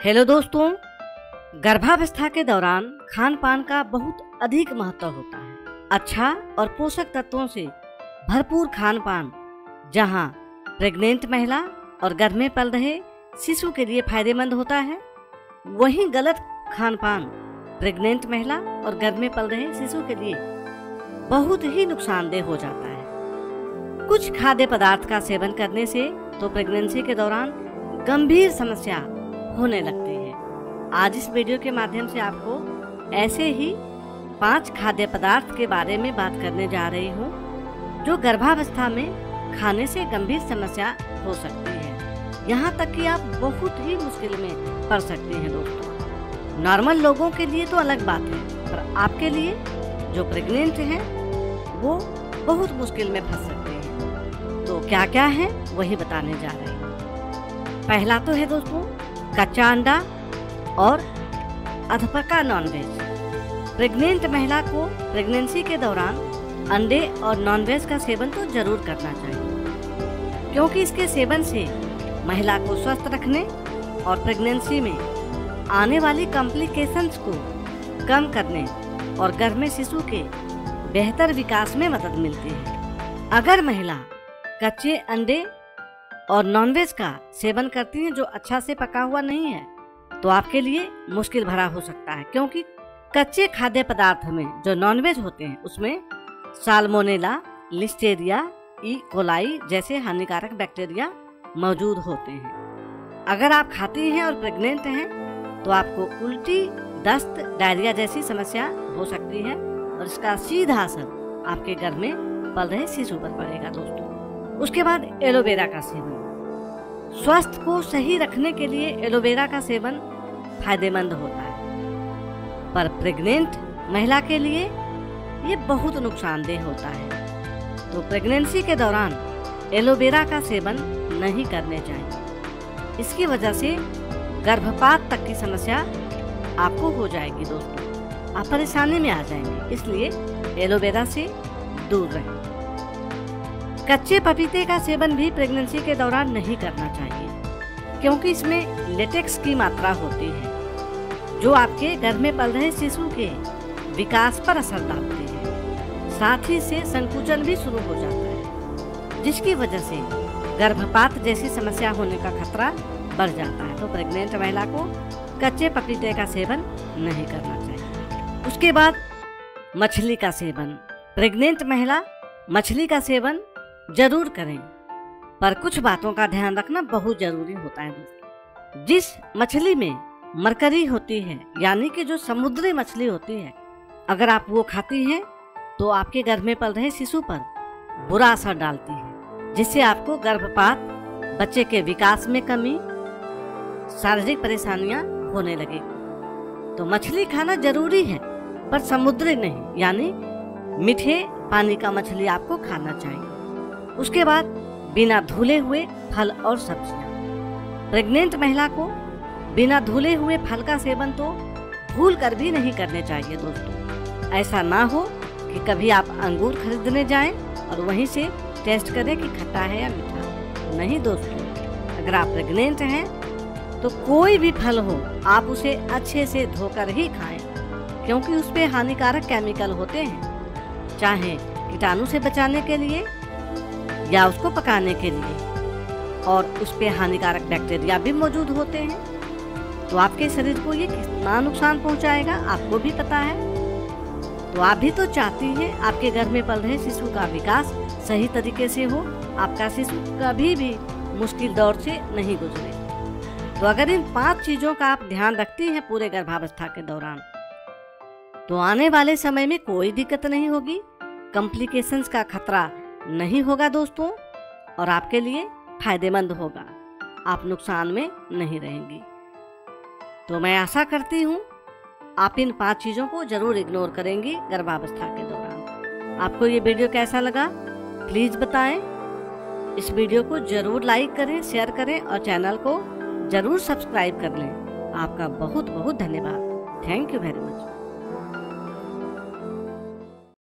Hello दोस्तों, गर्भावस्था के दौरान खान पान का बहुत अधिक महत्व होता है। अच्छा और पोषक तत्वों से भरपूर खान पान जहाँ प्रेग्नेंट महिला और गर्भ में पल रहे शिशु के लिए फ़ायदेमंद होता है, वहीं गलत खान पान प्रेग्नेंट महिला और गर्भ में पल रहे शिशु के लिए बहुत ही नुकसानदेह हो जाता है। कुछ खाद्य पदार्थ का सेवन करने से तो प्रेगनेंसी के दौरान गंभीर समस्या होने लगती है। आज इस वीडियो के माध्यम से आपको ऐसे ही पाँच खाद्य पदार्थ के बारे में बात करने जा रही हूँ, जो गर्भावस्था में खाने से गंभीर समस्या हो सकती है। यहाँ तक कि आप बहुत ही मुश्किल में पड़ सकते हैं दोस्तों। नॉर्मल लोगों के लिए तो अलग बात है, पर आपके लिए जो प्रेग्नेंट हैं, वो बहुत मुश्किल में फंस सकते हैं। तो क्या क्या है, वही बताने जा रहे हैं। पहला तो है दोस्तों कच्चा अंडा और अधपका नॉनवेज प्रेग्नेंट महिला को प्रेगनेंसी के दौरान अंडे और नॉनवेज का सेवन तो ज़रूर करना चाहिए, क्योंकि इसके सेवन से महिला को स्वस्थ रखने और प्रेगनेंसी में आने वाली कॉम्प्लिकेशंस को कम करने और गर्भ में शिशु के बेहतर विकास में मदद मिलती है। अगर महिला कच्चे अंडे और नॉनवेज का सेवन करती हैं जो अच्छा से पका हुआ नहीं है तो आपके लिए मुश्किल भरा हो सकता है, क्योंकि कच्चे खाद्य पदार्थ में जो नॉनवेज होते हैं, उसमें साल्मोनेला लिस्टेरिया ई कोलाई जैसे हानिकारक बैक्टीरिया मौजूद होते हैं। अगर आप खाती हैं और प्रेग्नेंट हैं तो आपको उल्टी दस्त डायरिया जैसी समस्या हो सकती है, और इसका सीधा असर आपके घर में पल रहे शिशु पर पड़ेगा, दोस्तों। उसके बाद एलोवेरा का सेवन। स्वास्थ्य को सही रखने के लिए एलोवेरा का सेवन फ़ायदेमंद होता है। पर प्रेग्नेंट महिला के लिए ये बहुत नुकसानदेह होता है। तो प्रेगनेंसी के दौरान एलोवेरा का सेवन नहीं करने चाहिए। इसकी वजह से गर्भपात तक की समस्या आपको हो जाएगी दोस्तों। आप परेशानी में आ जाएँगे, इसलिए एलोवेरा से दूर रहें। कच्चे पपीते का सेवन भी प्रेगनेंसी के दौरान नहीं करना चाहिए, क्योंकि इसमें लेटेक्स की मात्रा होती है, जो आपके घर में पल रहे शिशु के विकास पर असर डालती है। साथ ही से संकुचन भी शुरू हो जाता है, जिसकी वजह से गर्भपात जैसी समस्या होने का खतरा बढ़ जाता है। तो प्रेग्नेंट महिला को कच्चे पपीते का सेवन नहीं करना चाहिए। उसके बाद मछली का सेवन। प्रेग्नेंट महिला मछली का सेवन ज़रूर करें। पर कुछ बातों का ध्यान रखना बहुत ज़रूरी होता है जिस मछली में मरकरी होती है, यानी कि जो समुद्री मछली होती है, अगर आप वो खाती हैं तो आपके गर्भ में पल रहे शिशु पर बुरा असर डालती है, जिससे आपको गर्भपात, बच्चे के विकास में कमी, शारीरिक परेशानियाँ होने लगेगी। तो मछली खाना ज़रूरी है, पर समुद्री नहीं, यानी मीठे पानी का मछली आपको खाना चाहिए। उसके बाद बिना धुले हुए फल और सब्ज़ियाँ। प्रेग्नेंट महिला को बिना धुले हुए फल का सेवन तो भूल कर भी नहीं करने चाहिए दोस्तों। ऐसा ना हो कि कभी आप अंगूर खरीदने जाएँ और वहीं से टेस्ट करें कि खट्टा है या मीठा। नहीं दोस्तों, अगर आप प्रेग्नेंट हैं तो कोई भी फल हो, आप उसे अच्छे से धोकर ही खाएँ, क्योंकि उस पर हानिकारक केमिकल होते हैं। चाहे कीटाणु से बचाने के लिए या उसको पकाने के लिए। और उस पर हानिकारक बैक्टीरिया भी मौजूद होते हैं। तो आपके शरीर को ये कितना नुकसान पहुंचाएगा, आपको भी पता है। तो आप भी तो चाहती हैं, आपके घर में पल रहे शिशु का विकास सही तरीके से हो, आपका शिशु कभी भी मुश्किल दौर से नहीं गुजरे। तो अगर इन पाँच चीज़ों का आप ध्यान रखती हैं पूरे गर्भावस्था के दौरान तो आने वाले समय में कोई दिक्कत नहीं होगी। कॉम्प्लिकेशंस का खतरा नहीं होगा दोस्तों, और आपके लिए फ़ायदेमंद होगा। आप नुकसान में नहीं रहेंगी। तो मैं आशा करती हूँ, आप इन पाँच चीज़ों को ज़रूर इग्नोर करेंगी गर्भावस्था के दौरान। आपको ये वीडियो कैसा लगा? प्लीज़ बताएँ। इस वीडियो को ज़रूर लाइक करें शेयर करें और चैनल को ज़रूर सब्सक्राइब कर लें। आपका बहुत बहुत धन्यवाद। Thank you very much